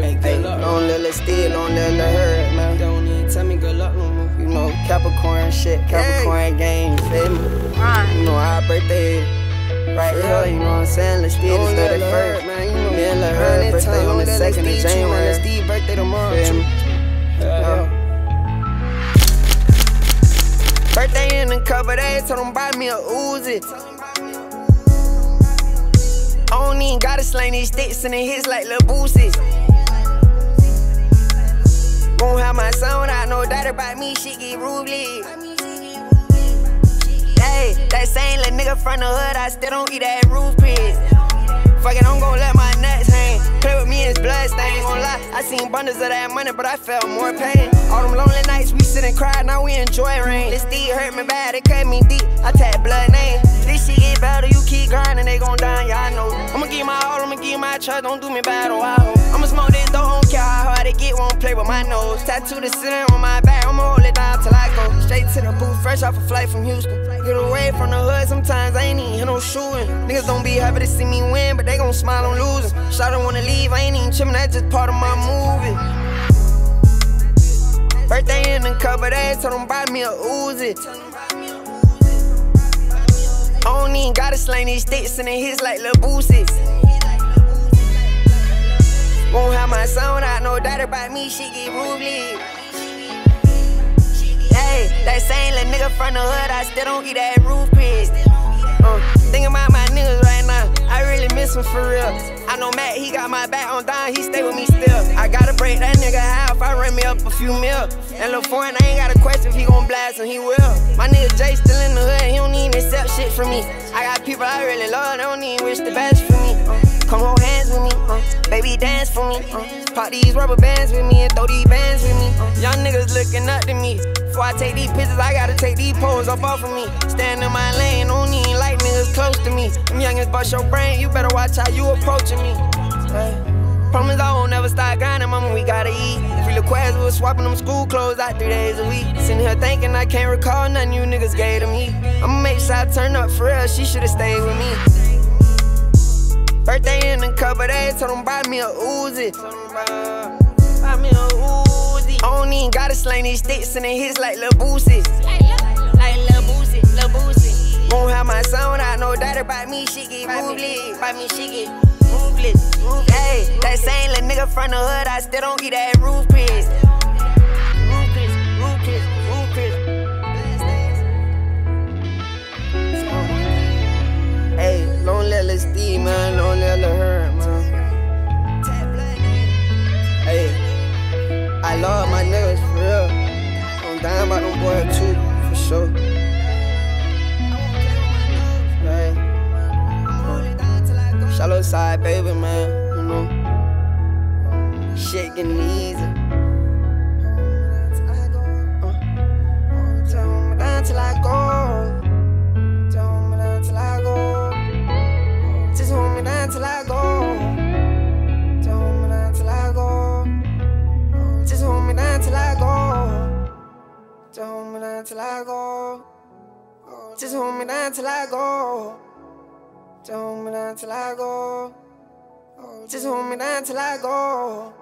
Hey, good luck. Long little steal, long little hurt, man. Don't even tell me good luck no more. You know, Capricorn shit, Capricorn game, feel me? You know, our birthday right here, you know what I'm saying? Let's steal the 31st. man. You know, Me and Lil Herb birthday on the 2nd of January. Steve birthday tomorrow. Feel me? Yeah. Birthday in a couple days, told him buy me a Uzi. I don't even gotta slang these sticks and it hits like Lil Boosie. Won't have my son without no doubt about me, shit get ruthless. Hey, that same little nigga from the hood, I still don't eat that Ruth's Chris. Fuck it, I'm gon' let my nuts hang. Play with me, it's blood stain. Gon' lie, I seen bundles of that money, but I felt more pain. All them lonely nights, we sit and cry, now we enjoy rain. This deed hurt me bad, it cut me deep. I tap blood name. This shit get better, you keep they gon' die, yeah, I know. I'ma give my all, I'ma give my trust, don't do me bad, oh, I hope. I'ma smoke this, don't care how hard it get, won't play with my nose. Tattoo the ceiling on my back, I'ma hold it down till I go. Straight to the booth, fresh off a flight from Houston. Get away from the hood, sometimes I ain't even hear no shooting. Niggas don't be happy to see me win, but they gon' smile on losing. Shot don't wanna leave, I ain't even tripping, that's just part of my movie. Birthday in a couple days, told them buy me a Uzi. I don't even gotta slang these sticks and it hits like Lil Boosie. Won't have my son without no doubt about me, she get ruthless. Hey, that same little nigga from the hood, I still don't eat that Ruth's Chris. Uh, thinking about my niggas right now, I really miss him for real. I know Matt, he got my back on down, he stay with me still. I gotta break that nigga I run me up a few mil. And Lil Foreign, I ain't got a question if he gon' blast and he will. My nigga Jay still in the hood, he don't even accept shit from me. I got people I really love, they don't even wish the best for me. Uh, come hold hands with me, uh, baby dance for me. Uh, pop these rubber bands with me and throw these bands with me. Uh, young niggas looking up to me. Before I take these pictures, I gotta take these poses up off of me. Stand in my lane, don't even like niggas close to me. Them youngins bust your brain, you better watch how you approaching me. Hey. Promise I won't never stop grinding, mama, we gotta eat. Free Laquaz, we was swapping them school clothes out three days a week. Sitting here thinking I can't recall nothing you niggas gave to me. I'ma make sure I turn up for real, she should've stayed with me. Birthday in a couple days, told them buy me a Uzi. Buy me a Uzi. I don't even gotta slang these sticks and it hits like Lil Boosie. Like Lil Boosie, Lil Boosie. Won't have my son without no doubt about me, she get ruthless. By me, she get ruthless. Hey, that same little nigga from the hood, I still don't eat that Ruth's Chris. Hey, long little Steve, man, long little hurt, man. Hey, I love my niggas for real. I'm down about them boys too, for sure. Side, baby, man, you know. Shit getting easy. I go. Me I go. Just hold me down till I go. Me I go. Just hold me I go. Me down till I go. Just hold me down till I go. Just hold me down till I go. Just hold me down till I go.